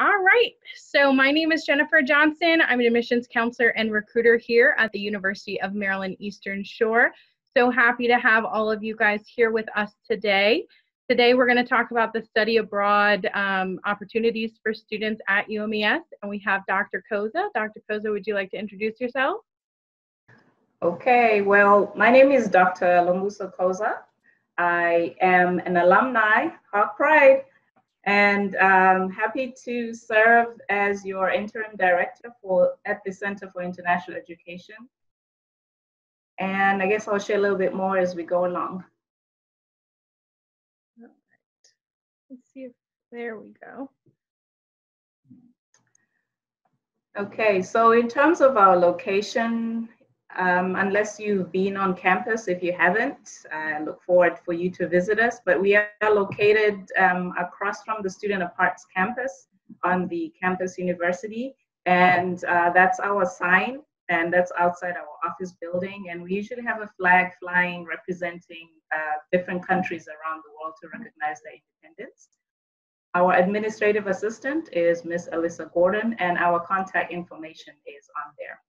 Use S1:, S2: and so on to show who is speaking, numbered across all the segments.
S1: All right, so my name is Jennifer Johnson. I'm an admissions counselor and recruiter here at the University of Maryland Eastern Shore. So happy to have all of you guys here with us today. Today we're going to talk about the study abroad um, opportunities for students at UMES, and we have Dr. Khoza. Dr. Khoza, would you like to introduce yourself?
S2: Okay, well, my name is Dr. Lamusa Khoza. I am an alumni, Hawk Pride, and I'm happy to serve as your interim director for at the Center for International Education. And I guess I'll share a little bit more as we go along.
S1: All right. Let's see if there we go.
S2: Okay, so in terms of our location um, unless you've been on campus. If you haven't, I look forward for you to visit us. But we are located um, across from the Student of Arts campus on the campus university. And uh, that's our sign, and that's outside our office building. And we usually have a flag flying representing uh, different countries around the world to recognize their independence. Our administrative assistant is Miss Alyssa Gordon, and our contact information is on there.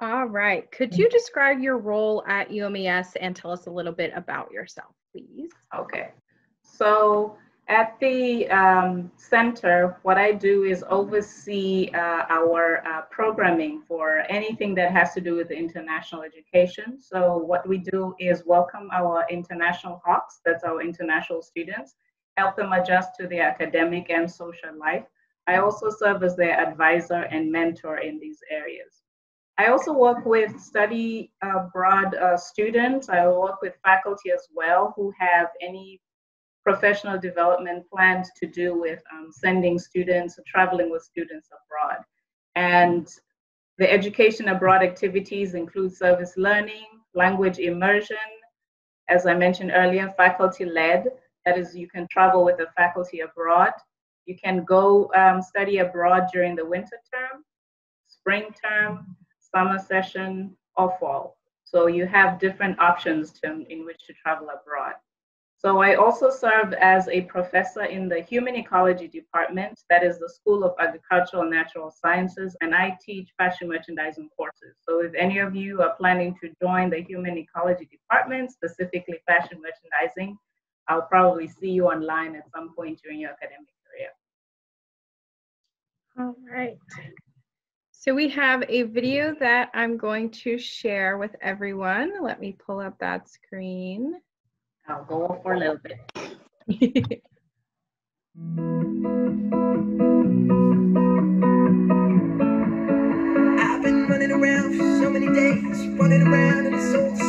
S1: All right. Could you describe your role at UMES and tell us a little bit about yourself, please?
S2: Okay. So at the um, center, what I do is oversee uh, our uh, programming for anything that has to do with international education. So what we do is welcome our international hawks, that's our international students, help them adjust to their academic and social life. I also serve as their advisor and mentor in these areas. I also work with study abroad uh, students. I work with faculty as well who have any professional development plans to do with um, sending students or traveling with students abroad. And the education abroad activities include service learning, language immersion, as I mentioned earlier, faculty led. That is, you can travel with a faculty abroad. You can go um, study abroad during the winter term, spring term, summer session, or fall. So you have different options to, in which to travel abroad. So I also serve as a professor in the Human Ecology Department, that is the School of Agricultural and Natural Sciences, and I teach fashion merchandising courses. So if any of you are planning to join the Human Ecology Department, specifically fashion merchandising, I'll probably see you online at some point during your academic career.
S1: All right. So we have a video that I'm going to share with everyone. Let me pull up that screen.
S2: I'll go for a little bit.
S3: I've been running around for so many days, running around and it's all the same.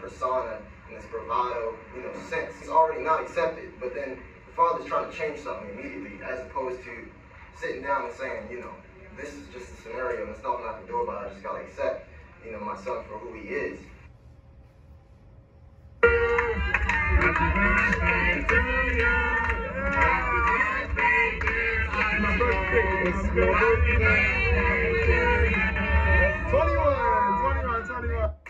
S3: persona and this bravado, you know, sense. He's already not accepted, but then the father's trying to change something immediately as opposed to sitting down and saying, you know, this is just a
S4: scenario and there's nothing I can do about it. I
S5: just gotta accept, you know, my son for who he is. Happy 21, 21, 21.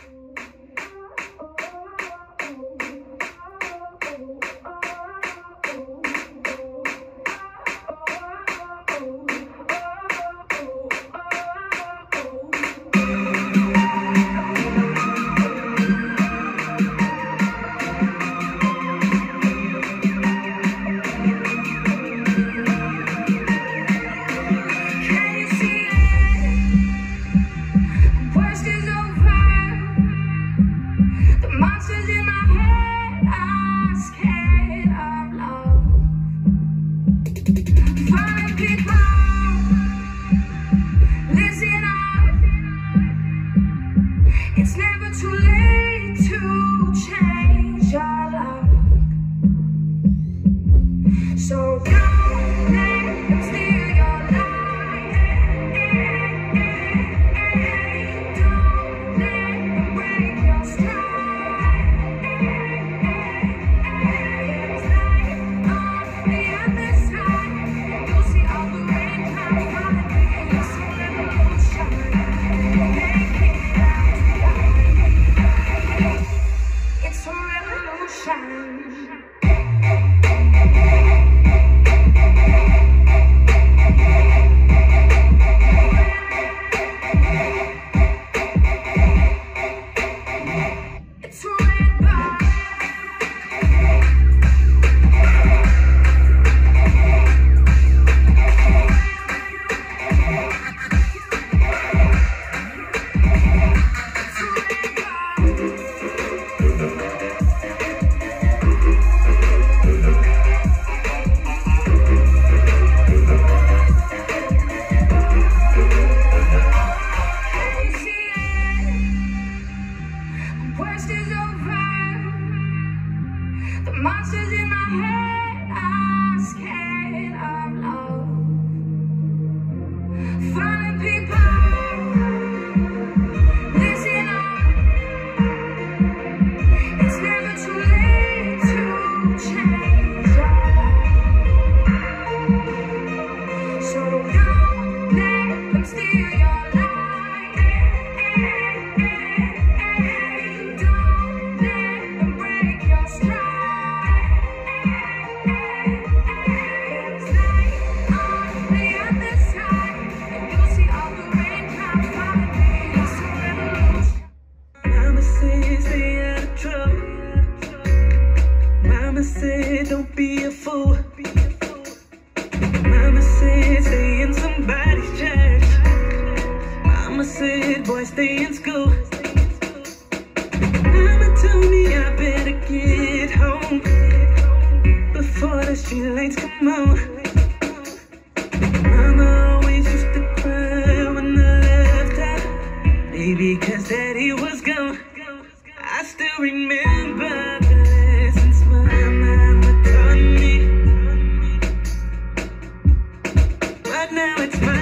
S5: Now it's my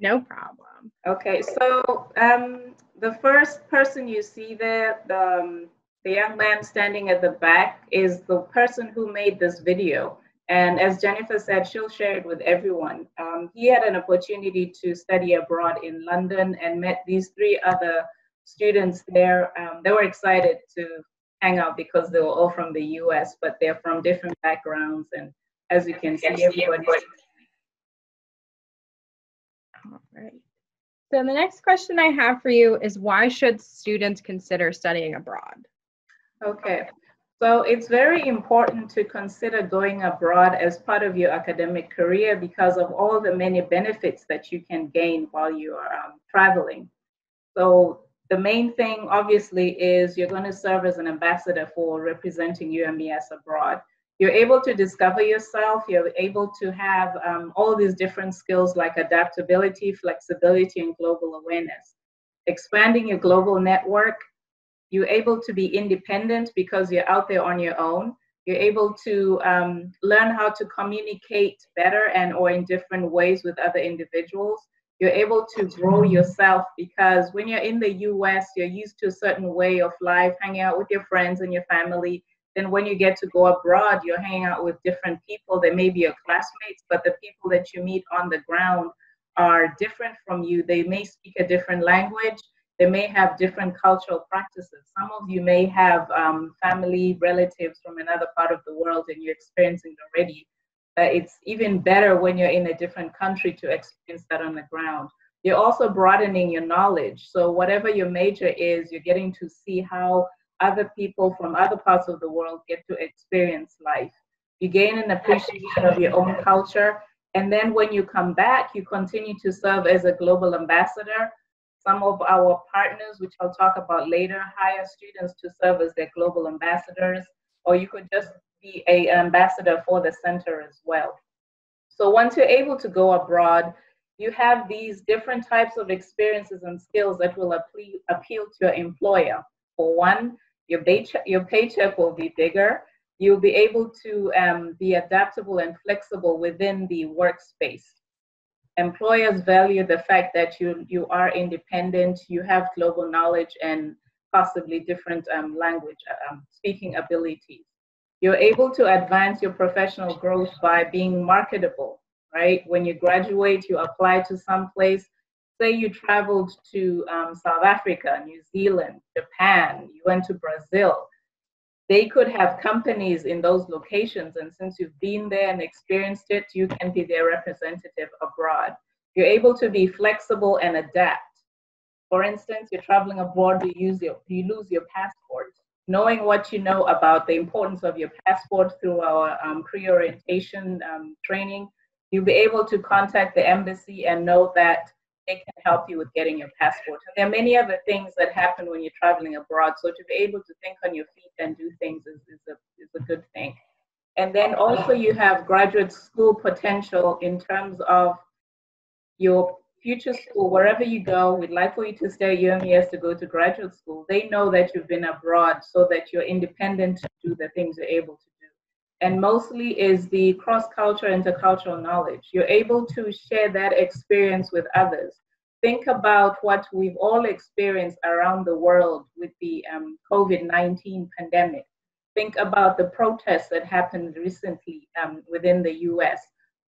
S1: No problem.
S2: Okay, so um, the first person you see there, the, um, the young man standing at the back, is the person who made this video. And as Jennifer said, she'll share it with everyone. Um, he had an opportunity to study abroad in London and met these three other students there. Um, they were excited to hang out because they were all from the US, but they're from different backgrounds. And as you can see, everybody.
S1: So the next question I have for you is why should students consider studying abroad?
S2: Okay. So it's very important to consider going abroad as part of your academic career because of all the many benefits that you can gain while you are um, traveling. So the main thing, obviously, is you're going to serve as an ambassador for representing UMES abroad. You're able to discover yourself. You're able to have um, all these different skills like adaptability, flexibility, and global awareness. Expanding your global network, you're able to be independent because you're out there on your own. You're able to um, learn how to communicate better and or in different ways with other individuals. You're able to grow yourself because when you're in the US, you're used to a certain way of life, hanging out with your friends and your family. Then when you get to go abroad, you're hanging out with different people. They may be your classmates, but the people that you meet on the ground are different from you. They may speak a different language they may have different cultural practices. Some of you may have um, family relatives from another part of the world and you're experiencing it already. Uh, it's even better when you're in a different country to experience that on the ground. You're also broadening your knowledge. So, whatever your major is, you're getting to see how other people from other parts of the world get to experience life. You gain an appreciation of your own culture. And then when you come back, you continue to serve as a global ambassador some of our partners, which I'll talk about later, hire students to serve as their global ambassadors, or you could just be a ambassador for the center as well. So once you're able to go abroad, you have these different types of experiences and skills that will appeal to your employer. For one, your paycheck, your paycheck will be bigger. You'll be able to um, be adaptable and flexible within the workspace employers value the fact that you you are independent, you have global knowledge and possibly different um, language um, speaking abilities. You're able to advance your professional growth by being marketable, right? When you graduate, you apply to some place. Say you traveled to um, South Africa, New Zealand, Japan, you went to Brazil they could have companies in those locations. And since you've been there and experienced it, you can be their representative abroad. You're able to be flexible and adapt. For instance, you're traveling abroad, you, use your, you lose your passport. Knowing what you know about the importance of your passport through our um, pre orientation um, training, you'll be able to contact the embassy and know that they can help you with getting your passport. And there are many other things that happen when you're traveling abroad. So to be able to think on your feet and do things is, is, a, is a good thing. And then also you have graduate school potential in terms of your future school, wherever you go, we'd like for you to stay at UMES to go to graduate school. They know that you've been abroad so that you're independent to do the things you're able to. And mostly is the cross-cultural intercultural knowledge. You're able to share that experience with others think about what we've all experienced around the world with the um, COVID 19 pandemic. Think about the protests that happened recently um, within the US.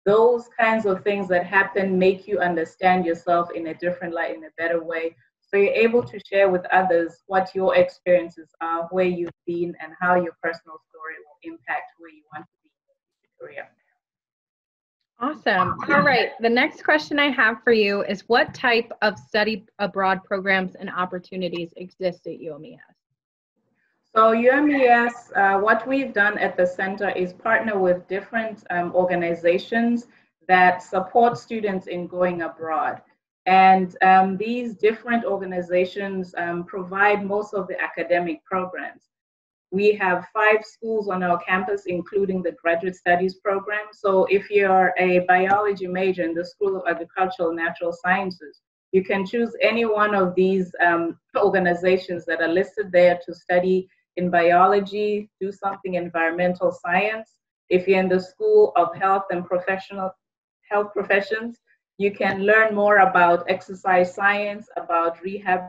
S2: Those kinds of things that happen make you understand yourself in a different light, in a better way. So you're able to share with others what your experiences are, where you've been, and how your personal story will impact where you want to be in your career.
S1: Awesome. All right. The next question I have for you is what type of study abroad programs and opportunities exist at UMES?
S2: So UMES, uh, what we've done at the center is partner with different um, organizations that support students in going abroad. And um, these different organizations um, provide most of the academic programs. We have five schools on our campus, including the graduate studies program. So if you're a biology major in the School of Agricultural Natural Sciences, you can choose any one of these um, organizations that are listed there to study in biology, do something environmental science. If you're in the School of Health and Professional Health Professions, You can learn more about exercise science, about rehab,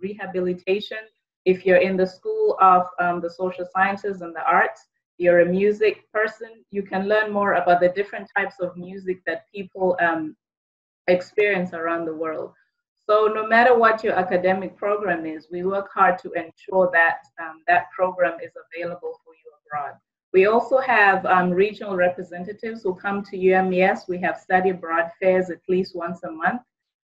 S2: rehabilitation. If you're in the School of um, the Social Sciences and the Arts, you're a music person, you can learn more about the different types of music that people um, experience around the world. So no matter what your academic program is, we work hard to ensure that um, that program is available for you abroad. We also have um, regional representatives who come to UMES. We have study abroad fairs at least once a month.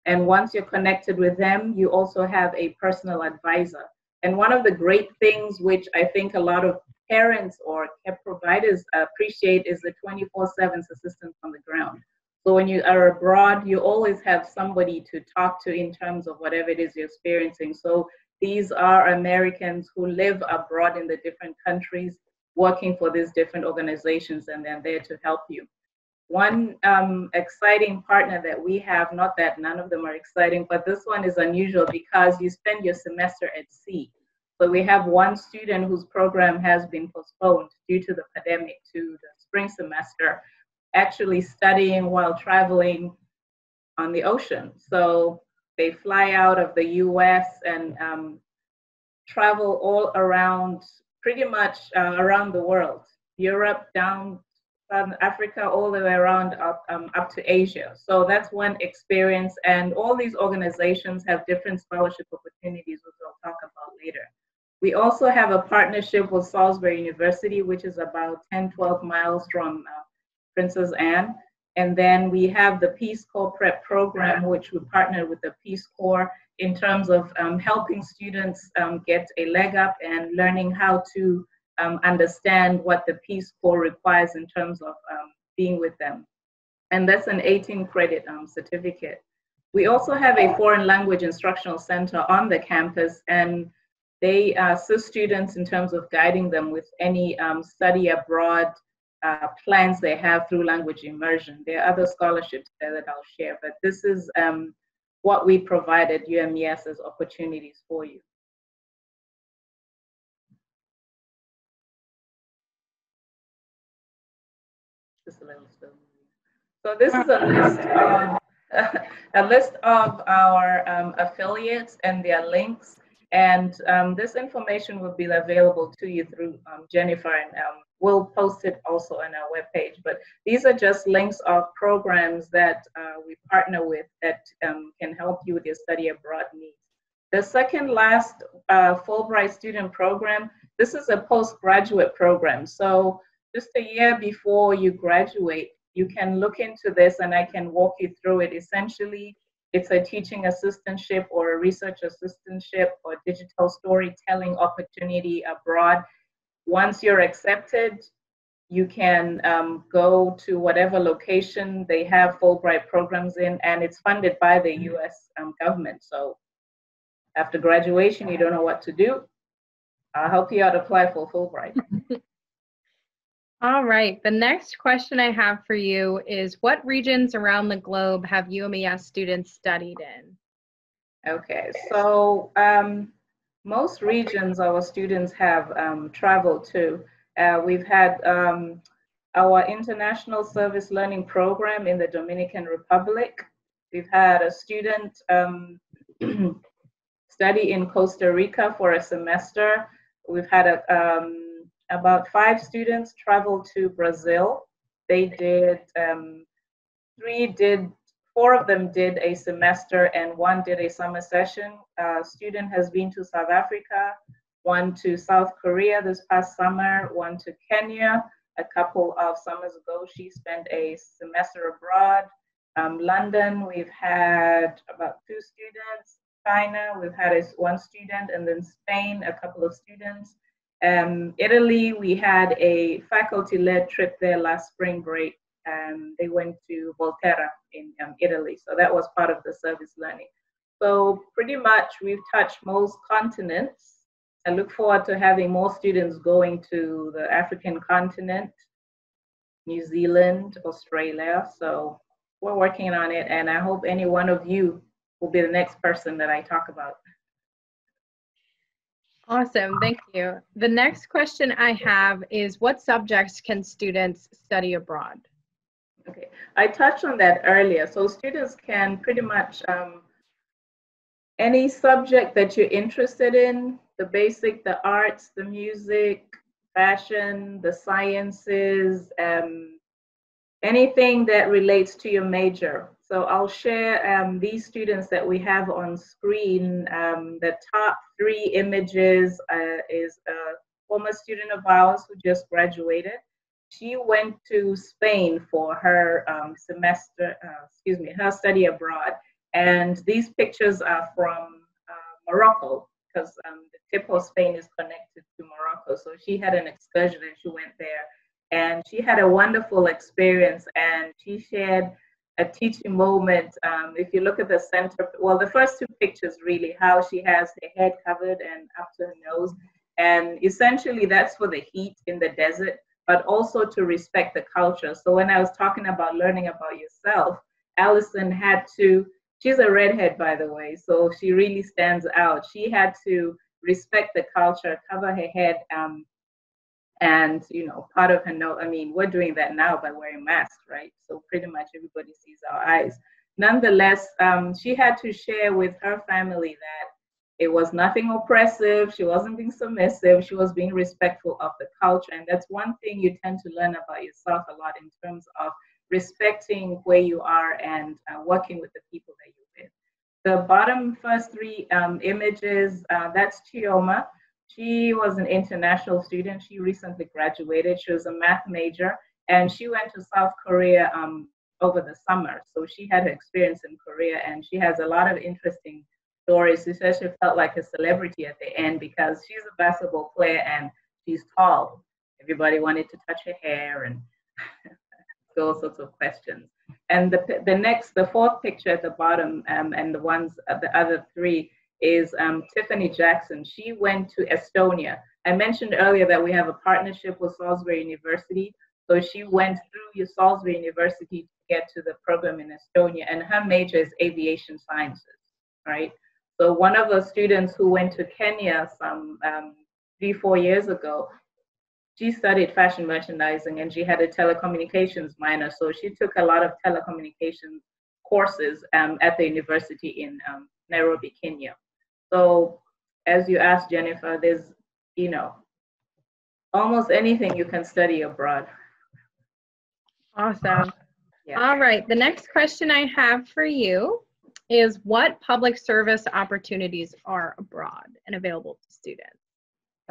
S2: And once you're connected with them, you also have a personal advisor. And one of the great things which I think a lot of parents or care providers appreciate is the 24 7 assistance on the ground. So when you are abroad, you always have somebody to talk to in terms of whatever it is you're experiencing. So these are Americans who live abroad in the different countries, working for these different organizations, and they're there to help you. One um, exciting partner that we have, not that none of them are exciting, but this one is unusual because you spend your semester at sea. So we have one student whose program has been postponed due to the pandemic to the spring semester actually studying while traveling on the ocean. So they fly out of the US and um, travel all around, pretty much uh, around the world, Europe, down Southern Africa, all the way around up, um, up to Asia. So that's one experience. And all these organizations have different scholarship opportunities, which I'll talk about later. We also have a partnership with Salisbury University, which is about 10, 12 miles from uh, Princess Anne. And then we have the Peace Corps Prep program, which we partner with the Peace Corps in terms of um, helping students um, get a leg up and learning how to um, understand what the Peace Corps requires in terms of being with them. And that's an 18 credit certificate. We also have a foreign language instructional center on the campus, and they assist students in terms of guiding them with any um, study abroad uh, plans they have through language immersion. There are other scholarships there that I'll share, but this is um, what we provided UMES as opportunities for you. So this is a list of, a list of our um, affiliates and their links. And um, this information will be available to you through um, Jennifer and um, we'll post it also on our webpage. But these are just links of programs that uh, we partner with that um, can help you with your study abroad needs. The second last uh, Fulbright student program, this is a postgraduate program. So just a year before you graduate, you can look into this and I can walk you through it. Essentially, it's a teaching assistantship or a research assistantship or digital storytelling opportunity abroad once you're accepted, you can um, go to whatever location they have Fulbright programs in, and it's funded by the US um, government. So after graduation, you don't know what to do. I'll help you out apply for Fulbright.
S1: All right. The next question I have for you is What regions around the globe have UMES students studied in?
S2: Okay, so um, most regions our students have um, traveled to. Uh, we've had um, our international service learning program in the Dominican Republic. We've had a student um, study in Costa Rica for a semester. We've had a, um, about five students travel to Brazil. They did, um, three did four of them did a semester and one did a summer session. A student has been to South Africa, one to South Korea this past summer, one to Kenya. A couple of summers ago, she spent a semester abroad. Um, London, we've had about two students. China, we've had a, one student, and then Spain, a couple of students. Um, Italy, we had a faculty-led trip there last spring break um, they went to Volterra in um, Italy. So that was part of the service learning. So pretty much we've touched most continents. I look forward to having more students going to the African continent, New Zealand, Australia. So we're working on it, and I hope any one of you will be the next person that I talk about.
S1: Awesome, thank you. The next question I have is what subjects can students study abroad?
S2: Okay, I touched on that earlier. So students can pretty much um, any subject that you're interested in, the basic, the arts, the music, fashion, the sciences, um, anything that relates to your major. So I'll share um, these students that we have on screen. Um, the top three images uh, is a former student of ours who just graduated. She went to Spain for her um, semester, uh, excuse me, her study abroad. And these pictures are from uh, Morocco because um, the tip of Spain is connected to Morocco. So she had an excursion and she went there and she had a wonderful experience and she shared a teaching moment. Um, if you look at the center, well, the first two pictures really, how she has her head covered and up to her nose. And essentially, that's for the heat in the desert, but also to respect the culture. So, when I was talking about learning about yourself, Allison had to, she's a redhead, by the way, so she really stands out. She had to respect the culture, cover her head, um, and you know part of her note i mean we're doing that now by wearing masks right so pretty much everybody sees our eyes nonetheless um, she had to share with her family that it was nothing oppressive she wasn't being submissive she was being respectful of the culture and that's one thing you tend to learn about yourself a lot in terms of respecting where you are and uh, working with the people that you're with the bottom first three um, images uh, that's chioma she was an international student. She recently graduated. She was a math major and she went to South Korea um, over the summer. So she had her experience in Korea and she has a lot of interesting stories. She says she felt like a celebrity at the end because she's a basketball player and she's tall. Everybody wanted to touch her hair and all sorts of questions. And the, the next, the fourth picture at the bottom um, and the ones, uh, the other three, is um, Tiffany Jackson. She went to Estonia. I mentioned earlier that we have a partnership with Salisbury University. So she went through Salisbury University to get to the program in Estonia, and her major is aviation sciences, right? So one of the students who went to Kenya some um, three, four years ago, she studied fashion merchandising and she had a telecommunications minor. So she took a lot of telecommunications courses um, at the university in um, Nairobi, Kenya. So as you asked Jennifer, there's, you know, almost anything you can study abroad.
S1: Awesome. Yeah. All right, the next question I have for you is what public service opportunities are abroad and available to students?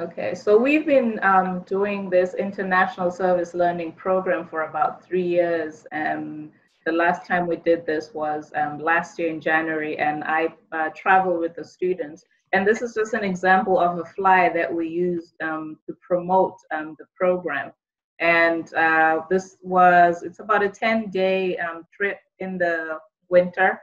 S2: Okay, so we've been um, doing this international service learning program for about three years. and the last time we did this was um, last year in January, and I uh, traveled with the students. And this is just an example of a flyer that we used um, to promote um, the program. And uh, this was, it's about a 10 day um, trip in the winter,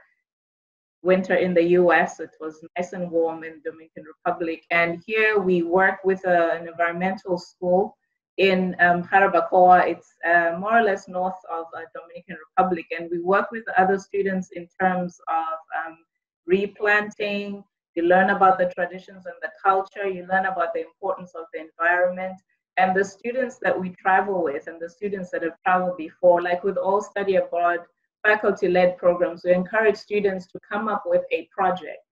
S2: winter in the US. It was nice and warm in Dominican Republic. And here we work with a, an environmental school in um, Jarabacoa. It's uh, more or less north of uh, Dominican Republic, and we work with other students in terms of um, replanting. You learn about the traditions and the culture. You learn about the importance of the environment. And the students that we travel with, and the students that have traveled before, like with all study abroad faculty-led programs, we encourage students to come up with a project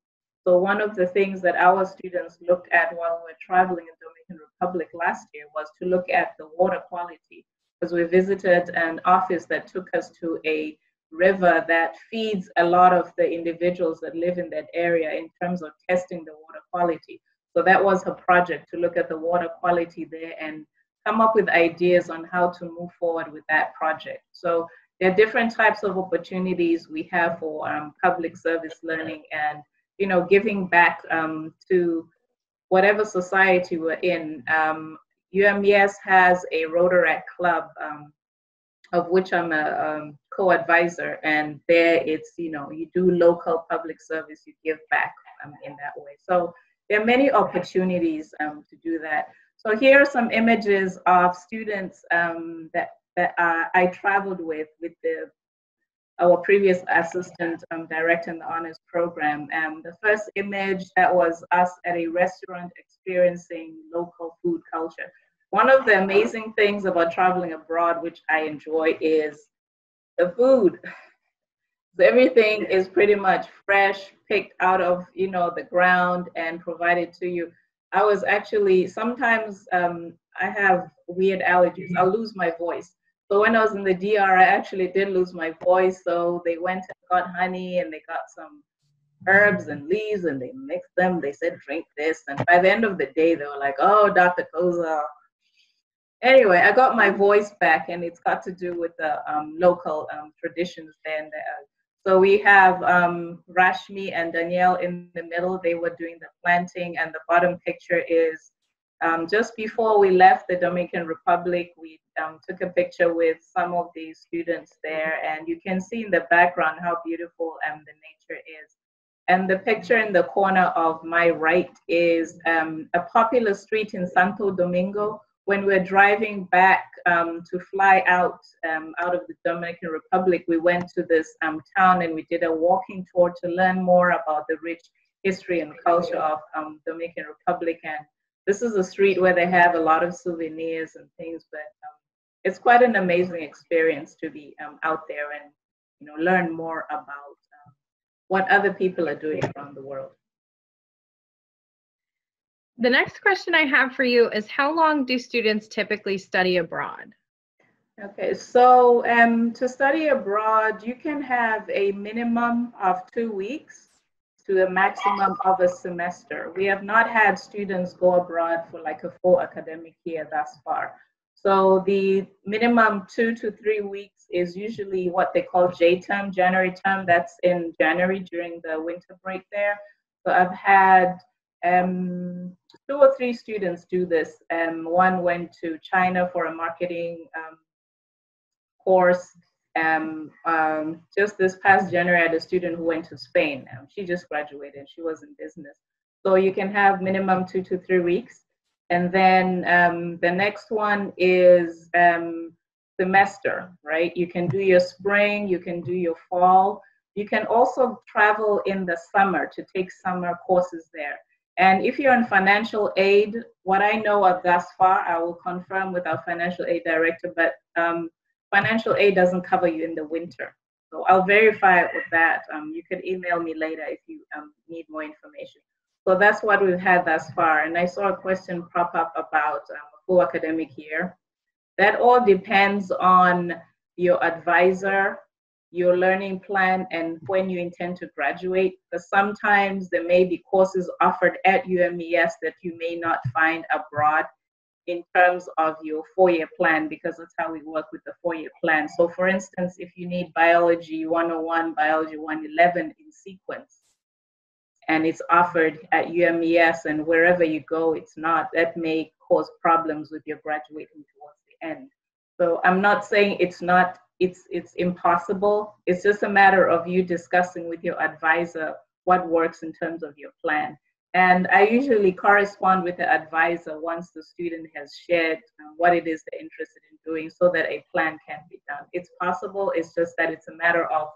S2: so one of the things that our students looked at while we were traveling in Dominican Republic last year was to look at the water quality because we visited an office that took us to a river that feeds a lot of the individuals that live in that area in terms of testing the water quality. So that was her project to look at the water quality there and come up with ideas on how to move forward with that project. So there are different types of opportunities we have for um, public service learning and you know, giving back um, to whatever society we're in. Um, UMES has a Rotaract Club, um, of which I'm a um, co-advisor, and there it's you know you do local public service, you give back um, in that way. So there are many opportunities to do that. So here are some images of students that that uh, I traveled with with the our previous assistant um, director in the honors program. And the first image that was us at a restaurant experiencing local food culture. One of the amazing things about traveling abroad, which I enjoy, is the food. So everything is pretty much fresh, picked out of you know the ground and provided to you. I was actually sometimes um, I have weird allergies. I'll lose my voice. So when I was in the DR, I actually did lose my voice. So they went and got honey and they got some herbs and leaves and they mixed them. They said, drink this. And by the end of the day, they were like, oh, Dr. Khoza. Anyway, I got my voice back and it's got to do with the um, local um, traditions then. Uh, so we have um, Rashmi and Danielle in the middle. They were doing the planting and the bottom picture is um, just before we left the Dominican Republic, we um, took a picture with some of the students there, and you can see in the background how beautiful um, the nature is. And the picture in the corner of my right is um, a popular street in Santo Domingo. When we're driving back um, to fly out um, out of the Dominican Republic, we went to this um, town and we did a walking tour to learn more about the rich history and culture of um, Dominican Republic. And this is a street where they have a lot of souvenirs and things, but um, it's quite an amazing experience to be um, out there and you know learn more about what other people are doing around the world.
S1: The next question I have for you is how long do students typically study abroad?
S2: Okay, so um, to study abroad, you can have a minimum of two weeks to a maximum of a semester. We have not had students go abroad for like a full academic year thus far. So the minimum two to three weeks is usually what they call J term, January term. That's in January during the winter break there. So I've had um, two or three students do this. Um, one went to China for a marketing um, course. Um, um, just this past January, I had a student who went to Spain. Um, she just graduated. She was in business. So you can have minimum two to three weeks. And then um, the next one is um, semester, right? You can do your spring, you can do your fall. You can also travel in the summer to take summer courses there. And if you're on financial aid, what I know of thus far, I will confirm with our financial aid director, but um, financial aid doesn't cover you in the winter. So I'll verify it with that. Um, you could email me later if you um, need more information. So that's what we've had thus far. And I saw a question pop up about um, a full academic year. That all depends on your advisor, your learning plan, and when you intend to graduate. Because sometimes there may be courses offered at UMES that you may not find abroad in terms of your four-year plan because that's how we work with the four-year plan. So for instance, if you need biology 101, biology 111 in sequence, and it's offered at UMES and wherever you go, it's not, that may cause problems with your graduating towards the end. So I'm not saying it's not, it's, it's impossible. It's just a matter of you discussing with your advisor what works in terms of your plan. And I usually correspond with the advisor once the student has shared um, what it is they're interested in doing so that a plan can be done. It's possible, it's just that it's a matter of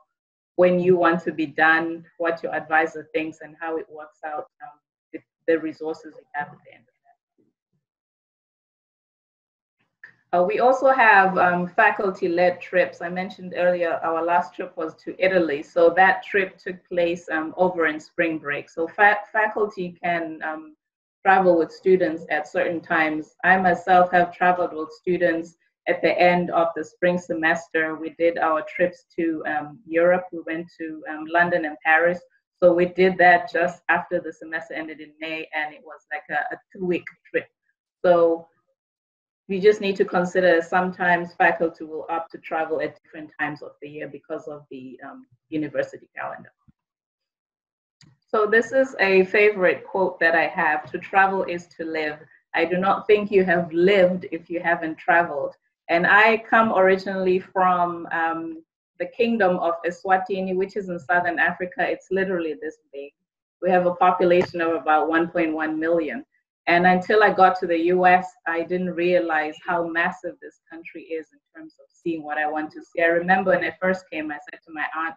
S2: when you want to be done, what your advisor thinks, and how it works out, um, the, resources you have at the end Uh, we also have um, faculty-led trips. I mentioned earlier our last trip was to Italy. So that trip took place um, over in spring break. So fa faculty can um, travel with students at certain times. I myself have traveled with students at the end of the spring semester, we did our trips to um, Europe. We went to um, London and Paris. So we did that just after the semester ended in May, and it was like a, a two week trip. So we just need to consider sometimes faculty will opt to travel at different times of the year because of the um, university calendar. So this is a favorite quote that I have, to travel is to live. I do not think you have lived if you haven't traveled. And I come originally from um, the kingdom of Eswatini, which is in southern Africa. It's literally this big. We have a population of about 1.1 million. And until I got to the US, I didn't realize how massive this country is in terms of seeing what I want to see. I remember when I first came, I said to my aunt,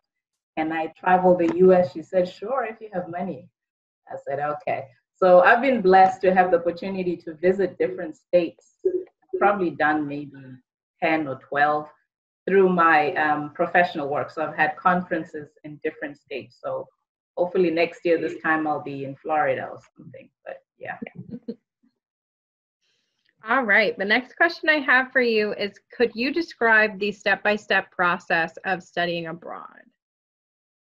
S2: Can I travel the US? She said, Sure, if you have money. I said, Okay. So I've been blessed to have the opportunity to visit different states probably done maybe 10 or 12. through my um, professional work. So I've had conferences in different states. So hopefully next year, this time I'll be in Florida or something. But yeah.
S1: All right. The next question I have for you is Could you describe the step by step process of studying abroad?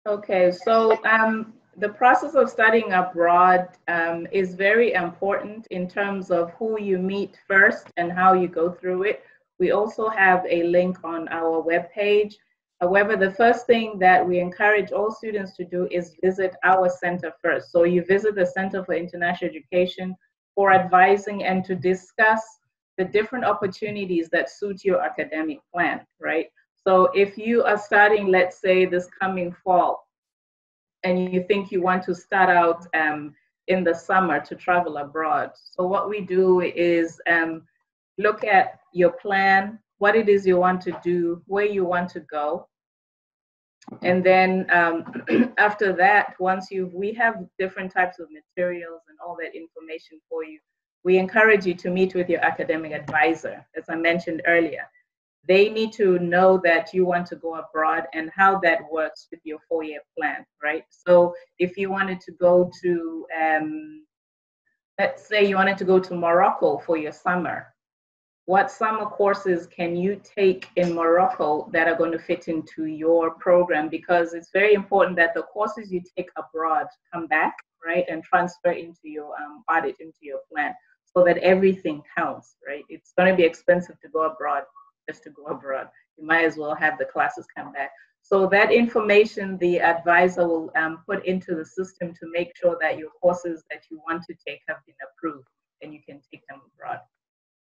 S2: Okay, so um, the process of studying abroad um, is very important in terms of who you meet first and how you go through it. We also have a link on our webpage. However, the first thing that we encourage all students to do is visit our center first. So you visit the Center for International Education for advising and to discuss the different opportunities that suit your academic plan, right? So if you are starting, let's say, this coming fall, and you think you want to start out um, in the summer to travel abroad, so what we do is um, look at your plan, what it is you want to do, where you want to go. And then um, after that, once you we have different types of materials and all that information for you, we encourage you to meet with your academic advisor, as I mentioned earlier. They need to know that you want to go abroad and how that works with your four year plan, right? So if you wanted to go to, um, let's say you wanted to go to Morocco for your summer, what summer courses can you take in Morocco that are going to fit into your program? Because it's very important that the courses you take abroad come back, right, and transfer into your um, audit, into your plan, so that everything counts, right? It's going to be expensive to go abroad just to go abroad. You might as well have the classes come back. So that information the advisor will um, put into the system to make sure that your courses that you want to take have been approved and you can take them abroad.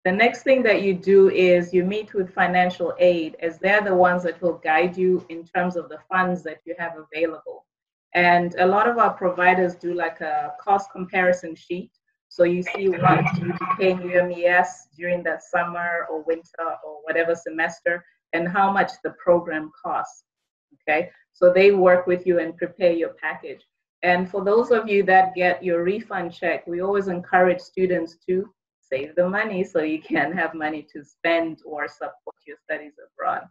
S2: The next thing that you do is you meet with financial aid as they're the ones that will guide you in terms of the funds that you have available. And a lot of our providers do like a cost comparison sheet. So you see what you paying UMES during that summer or winter or whatever semester and how much the program costs. Okay, so they work with you and prepare your package. And for those of you that get your refund check, we always encourage students to save the money so you can have money to spend or support your studies abroad.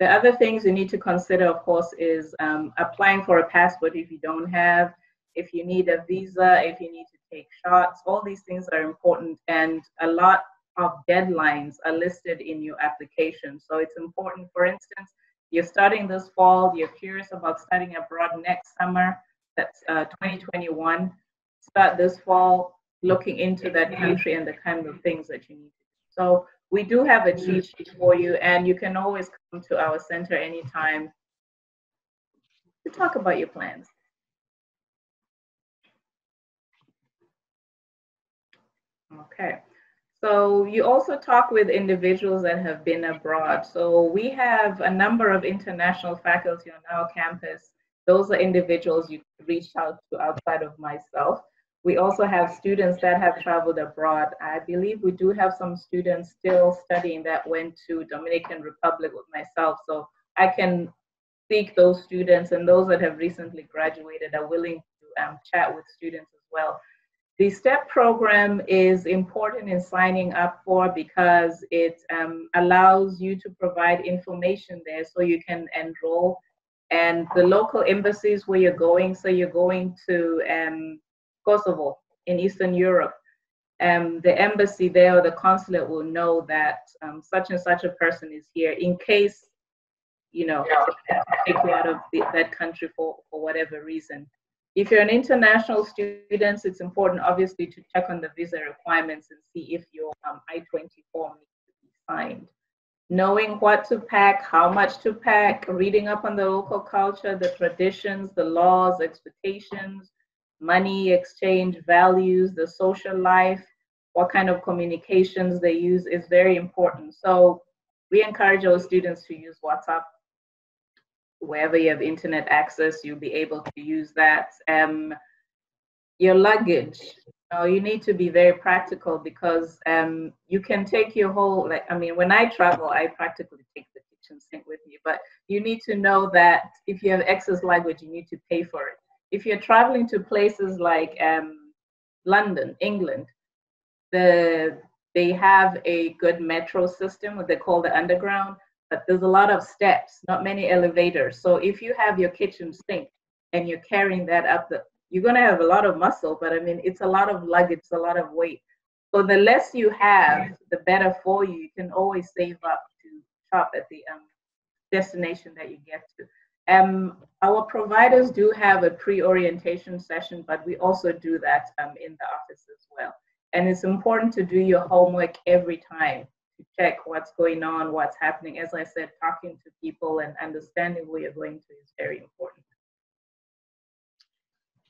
S2: The other things you need to consider, of course, is um, applying for a passport if you don't have, if you need a visa, if you need to take shots. All these things are important, and a lot of deadlines are listed in your application. So it's important, for instance, you're starting this fall, you're curious about studying abroad next summer, that's uh, 2021. Start this fall, looking into that country and the kind of things that you need. So we do have a cheat sheet for you, and you can always come to our center anytime to talk about your plans. Okay. So you also talk with individuals that have been abroad. So we have a number of international faculty on our campus. Those are individuals you reached out to outside of myself. We also have students that have traveled abroad. I believe we do have some students still studying that went to Dominican Republic with myself. So I can seek those students and those that have recently graduated are willing to um, chat with students as well. The STEP program is important in signing up for because it um, allows you to provide information there so you can enroll and the local embassies where you're going. So you're going to um, Kosovo in Eastern Europe, um, the embassy there or the consulate will know that um, such and such a person is here in case, you know, yeah. take you out of the, that country for, for whatever reason. If you're an international student, it's important, obviously, to check on the visa requirements and see if your um, I-20 form needs to be signed. Knowing what to pack, how much to pack, reading up on the local culture, the traditions, the laws, expectations, money exchange values, the social life, what kind of communications they use is very important. So we encourage our students to use WhatsApp. Wherever you have internet access, you'll be able to use that. Um, your luggage, you, know, you need to be very practical because um, you can take your whole, like, I mean, when I travel, I practically take the kitchen sink with me, but you need to know that if you have excess luggage, you need to pay for it if you're traveling to places like um, London, England, the they have a good metro system, what they call the underground. but there's a lot of steps, not many elevators. So if you have your kitchen sink and you're carrying that up the you're going to have a lot of muscle, but I mean, it's a lot of luggage, a lot of weight. So the less you have, the better for you. You can always save up to shop at the um, destination that you get to. Um, our providers do have a pre-orientation session, but we also do that um, in the office as well. And it's important to do your homework every time to check what's going on, what's happening. As I said, talking to people and understanding where you're going to is very important.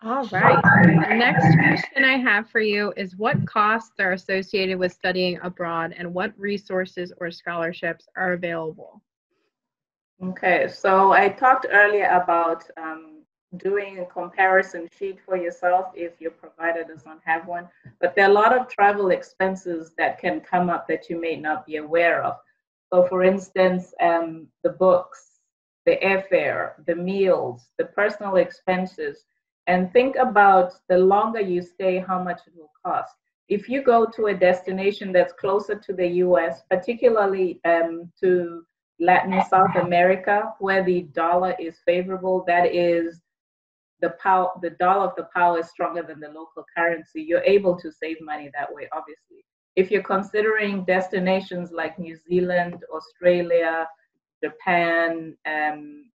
S1: All right. The next question I have for you is what costs are associated with studying abroad and what resources or scholarships are available?
S2: Okay, so I talked earlier about um, doing a comparison sheet for yourself if your provider does not have one, but there are a lot of travel expenses that can come up that you may not be aware of. So, for instance, um, the books, the airfare, the meals, the personal expenses and think about the longer you stay, how much it will cost. If you go to a destination that's closer to the US, particularly um, to Latin South America, where the dollar is favorable, that is the power, the dollar of the power is stronger than the local currency. You're able to save money that way, obviously. If you're considering destinations like New Zealand, Australia, Japan, um,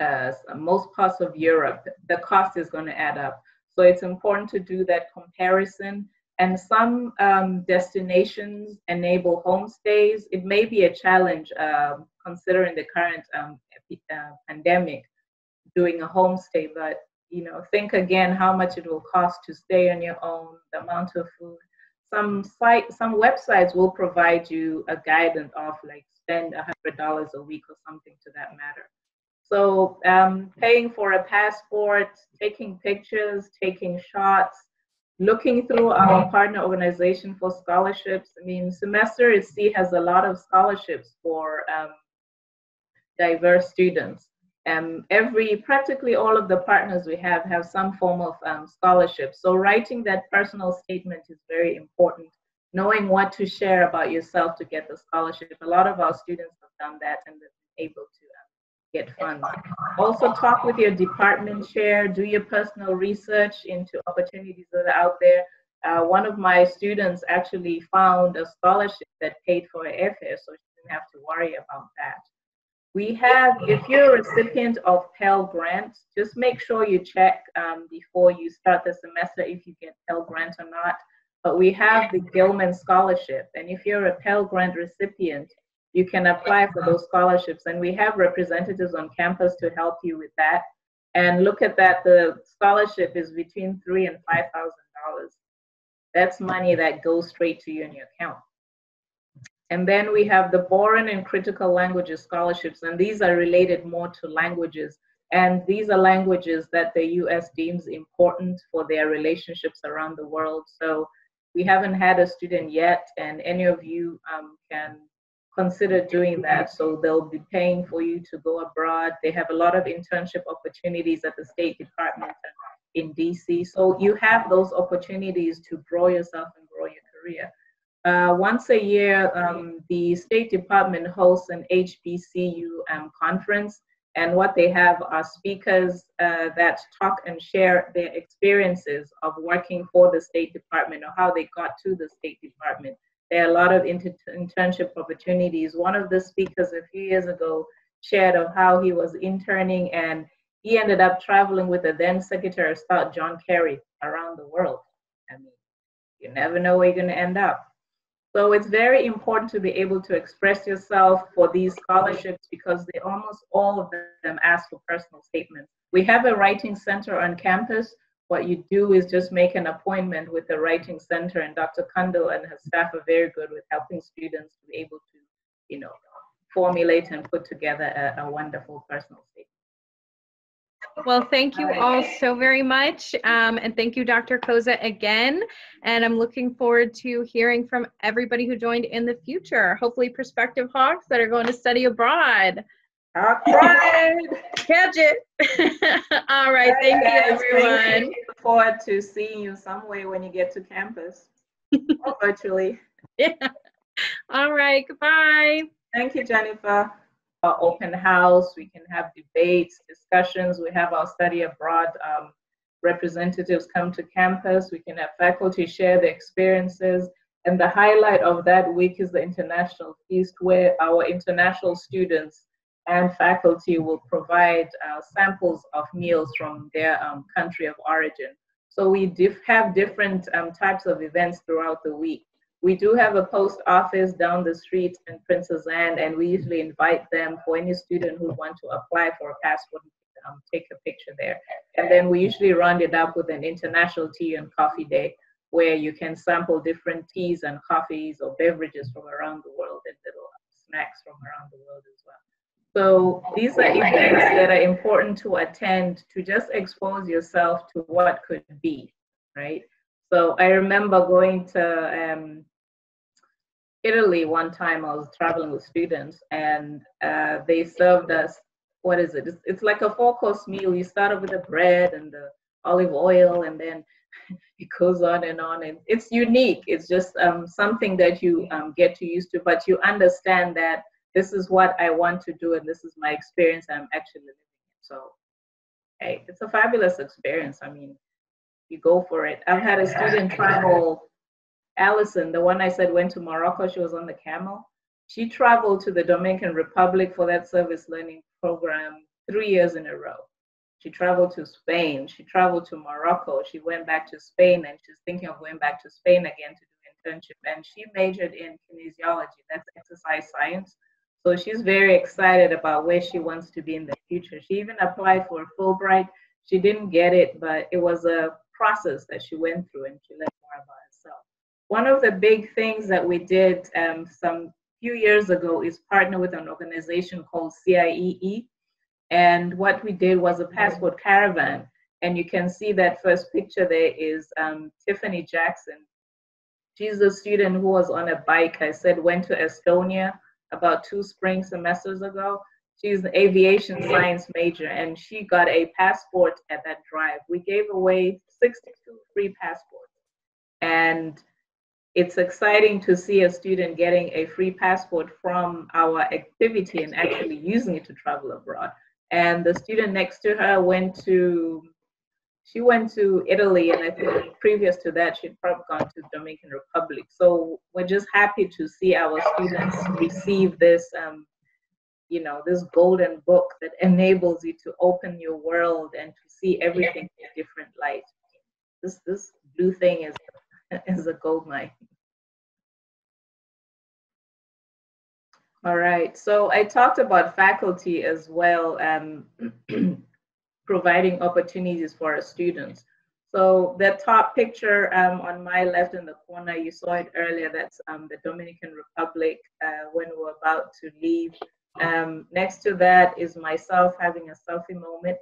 S2: uh, most parts of Europe, the cost is going to add up. So it's important to do that comparison. And some um, destinations enable homestays. It may be a challenge uh, considering the current um, uh, pandemic doing a homestay, but you know, think again how much it will cost to stay on your own, the amount of food. Some site, some websites will provide you a guidance of like spend hundred dollars a week or something to that matter. So um, paying for a passport, taking pictures, taking shots, looking through our partner organization for scholarships. I mean, Semester Sea has a lot of scholarships for um, diverse students. Um, every, practically all of the partners we have have some form of um, scholarship. So writing that personal statement is very important. Knowing what to share about yourself to get the scholarship. A lot of our students have done that and been able to get funds. Also talk with your department chair, do your personal research into opportunities that are out there. Uh, one of my students actually found a scholarship that paid for her airfare, so she didn't have to worry about that. We have, if you're a recipient of Pell Grant, just make sure you check um, before you start the semester if you get Pell Grant or not. But we have the Gilman Scholarship, and if you're a Pell Grant recipient, you can apply for those scholarships. And we have representatives on campus to help you with that. And look at that, the scholarship is between three and five thousand dollars. That's money that goes straight to you in your account. And then we have the Boren and Critical Languages scholarships, and these are related more to languages. And these are languages that the US deems important for their relationships around the world. So we haven't had a student yet, and any of you um, can consider doing that. So they'll be paying for you to go abroad. They have a lot of internship opportunities at the State Department in DC. So you have those opportunities to grow yourself and grow your career. Uh, once a year, um, the State Department hosts an HBCU um, conference, and what they have are speakers uh, that talk and share their experiences of working for the State Department or how they got to the State Department there are a lot of inter- internship opportunities. One of the speakers a few years ago shared of how he was interning and he ended up traveling with the then Secretary of State, John Kerry, around the world. I mean, you never know where you're going to end up. So it's very important to be able to express yourself for these scholarships because they almost all of them ask for personal statements. We have a writing center on campus what you do is just make an appointment with the writing center and dr kando and her staff are very good with helping students to be able to you know formulate and put together a, a wonderful personal statement
S1: well, thank you all so very much. Um, and thank you, Dr. Khoza, again. And I'm looking forward to hearing from everybody who joined in the future, hopefully prospective Hawks that are going to study abroad.
S2: All right.
S1: Catch it. All right. Thank you, everyone. Thank you.
S2: Look forward to seeing you some way when you get to campus or virtually.
S1: Yeah. All right. Goodbye.
S2: Thank you, Jennifer. Uh, open house, we can have debates, discussions. We have our study abroad um, representatives come to campus. We can have faculty share their experiences. And the highlight of that week is the International Feast, where our international students and faculty will provide uh, samples of meals from their um, country of origin. So we diff have different um, types of events throughout the week. We do have a post office down the street in Princess Anne, and we usually invite them for any student who want to apply for a passport, um, take a picture there. And then we usually round it up with an international tea and coffee day, where you can sample different teas and coffees or beverages from around the world and little snacks from around the world as well. So these are events that are important to attend to just expose yourself to what could be, right? So I remember going to um, Italy one time. I was traveling with students, and uh, they served us what is it? It's, it's like a four course meal. You start off with the bread and the olive oil, and then it goes on and on. And it's unique. It's just um, something that you um, get to used to, but you understand that this is what I want to do, and this is my experience. I'm actually living it. So, hey, it's a fabulous experience. I mean, you go for it. I've had a student travel, Allison, the one I said went to Morocco. She was on the camel. She traveled to the Dominican Republic for that service learning program three years in a row. She traveled to Spain. She traveled to Morocco. She went back to Spain and she's thinking of going back to Spain again to do internship. And she majored in kinesiology, that's exercise science. So she's very excited about where she wants to be in the future. She even applied for a Fulbright. She didn't get it, but it was a process that she went through and she learned more about herself. One of the big things that we did um, some few years ago is partner with an organization called CIEE. And what we did was a passport caravan. And you can see that first picture there is um, Tiffany Jackson. She's a student who was on a bike, I said, went to Estonia about two spring semesters ago. She's an aviation mm-hmm. science major and she got a passport at that drive. We gave away 62 free passports. And it's exciting to see a student getting a free passport from our activity and actually using it to travel abroad. And the student next to her went to, she went to Italy, and I think previous to that, she'd probably gone to Dominican Republic. So we're just happy to see our students receive this, um, you know, this golden book that enables you to open your world and to see everything in a different light. This this blue thing is is a gold mine. All right, so I talked about faculty as well, um, providing opportunities for our students. So the top picture um, on my left in the corner, you saw it earlier, that's um, the Dominican Republic uh, when we were about to leave. Um, next to that is myself having a selfie moment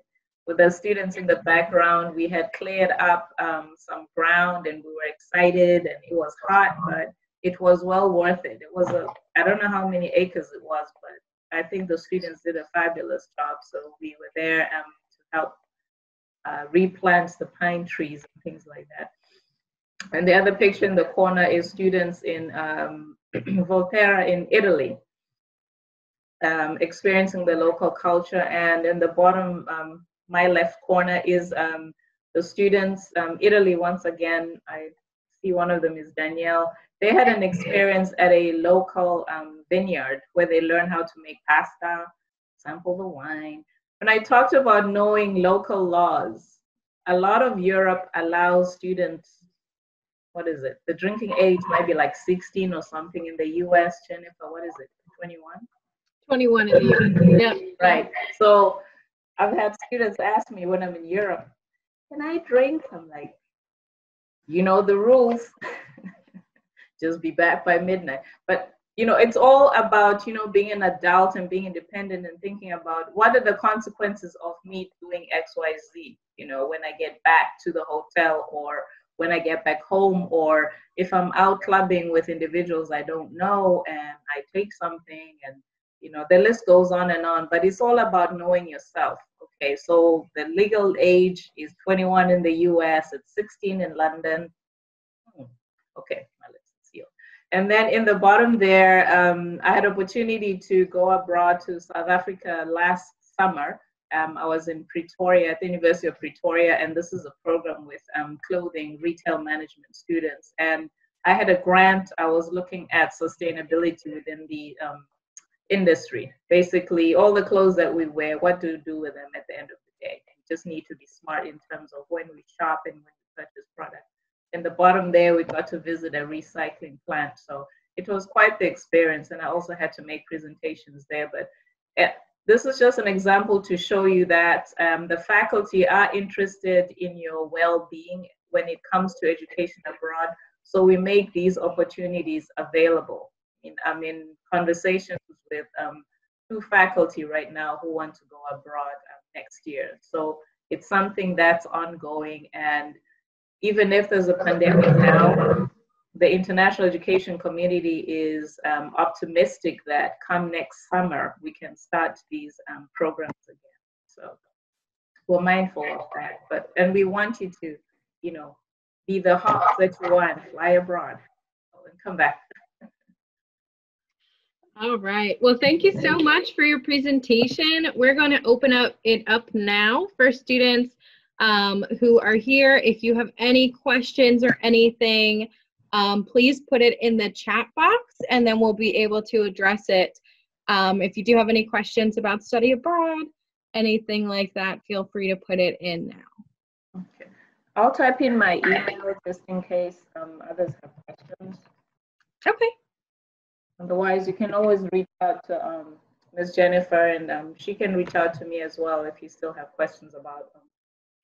S2: with the students in the background. We had cleared up um, some ground and we were excited and it was hot, but it was well worth it. It was a, I don't know how many acres it was, but I think the students did a fabulous job. So we were there um, help uh, replant the pine trees and things like that. And the other picture in the corner is students in um, Volterra in Italy, um, experiencing the local culture. And in the bottom, um, my left corner is um, the students, um, Italy once again. I see one of them is Danielle they had an experience at a local um, vineyard where they learned how to make pasta, sample the wine. When I talked about knowing local laws, a lot of Europe allows students, what is it? The drinking age might be like 16 or something in the US. Jennifer, what is it? 21?
S1: 21 in the Yeah.
S2: Right. So I've had students ask me when I'm in Europe, can I drink? I'm like, you know the rules. just be back by midnight. But you know, it's all about you know being an adult and being independent and thinking about what are the consequences of me doing X, Y, Z. You know, when I get back to the hotel or when I get back home, or if I'm out clubbing with individuals I don't know and I take something and you know the list goes on and on but it's all about knowing yourself okay so the legal age is 21 in the us it's 16 in london hmm. okay And then in the bottom there, um, I had opportunity to go abroad to South Africa last summer. Um, I was in Pretoria at the University of Pretoria, and this is a program with um, clothing retail management students. And I had a grant. I was looking at sustainability within the um, industry. Basically, all the clothes that we wear, what do we do with them at the end of the day? We just need to be smart in terms of when we shop and when we purchase products. In the bottom there, we got to visit a recycling plant. So it was quite the experience. And I also had to make presentations there. But uh, this is just an example to show you that um, the faculty are interested in your well-being when it comes to education abroad. So we make these opportunities available. In, I'm in conversations with um, two faculty right now who want to go abroad um, next year. So it's something that's ongoing. And even if there's a pandemic now, the international education community is um, optimistic that come next summer we can start these um, programs again. So we're mindful of that, but and we want you to, you know, be the hawk that you want, fly abroad, and come back.
S1: All right. Well, thank you so much for your presentation. We're going to open up it up now for students um, who are here. If you have any questions or anything, um, please put it in the chat box and then we'll be able to address it. Um, if you do have any questions about study abroad, anything like that, feel free to put it in now.
S2: Okay. I'll type in my email just in case um, others have questions.
S1: Okay.
S2: Otherwise, you can always reach out to um, Ms. Jennifer, and um, she can reach out to me as well if you still have questions about um,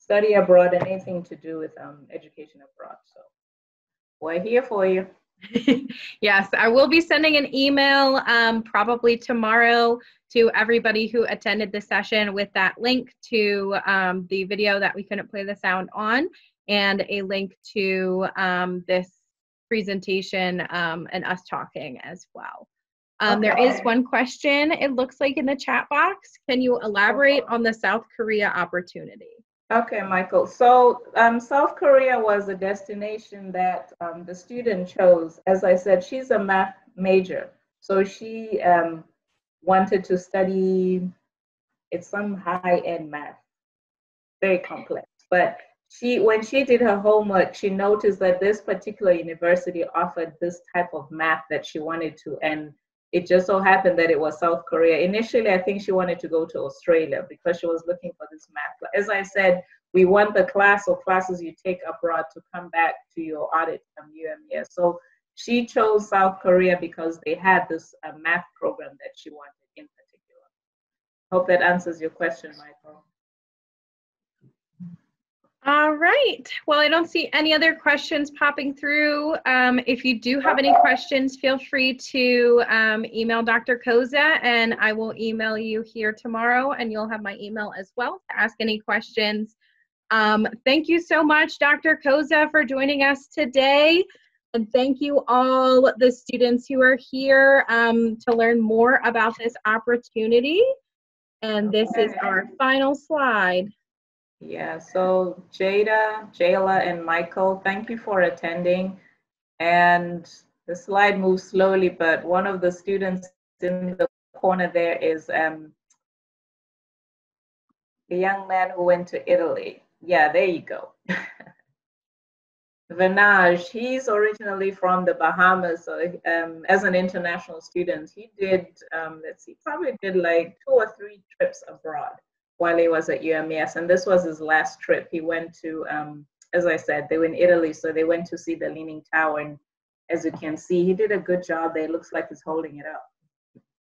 S2: study abroad and anything to do with um, education abroad. So we're here for you.
S1: yes, I will be sending an email um, probably tomorrow to everybody who attended the session with that link to um, the video that we couldn't play the sound on and a link to um, this presentation um, and us talking as well. Um, There is one question, it looks like in the chat box. Can you elaborate on the South Korea opportunity?
S2: Okay, Michael. So um, South Korea was a destination that um, the student chose. As I said, she's a math major. So she um, wanted to study, it's some high-end math, very complex. But she when she did her homework she noticed that this particular university offered this type of math that she wanted to and it just so happened that it was south korea initially i think she wanted to go to australia because she was looking for this math as i said we want the class or classes you take abroad to come back to your audit from UMES. So she chose South Korea because they had this uh, math program that she wanted in particular. Hope that answers your question, Michael.
S1: All right. Well, I don't see any other questions popping through. Um, if you do have any questions, feel free to um, email Dr. Khoza and I will email you here tomorrow and you'll have my email as well to ask any questions. Um, thank you so much, Dr. Khoza, for joining us today. And thank you all the students who are here um, to learn more about this opportunity. And this is our final slide.
S2: Yeah, so Jada, Jayla, and Michael, thank you for attending. And the slide moves slowly, but one of the students in the corner there is um, the young man who went to Italy. Yeah, there you go. Vanaj, he's originally from the Bahamas. So um, as an international student, he did, um, let's see, probably did like two or three trips abroad while he was at UMES. And this was his last trip. He went to, um, as I said, they were in Italy, so they went to see the Leaning Tower. And as you can see, he did a good job there. It looks like he's holding it up.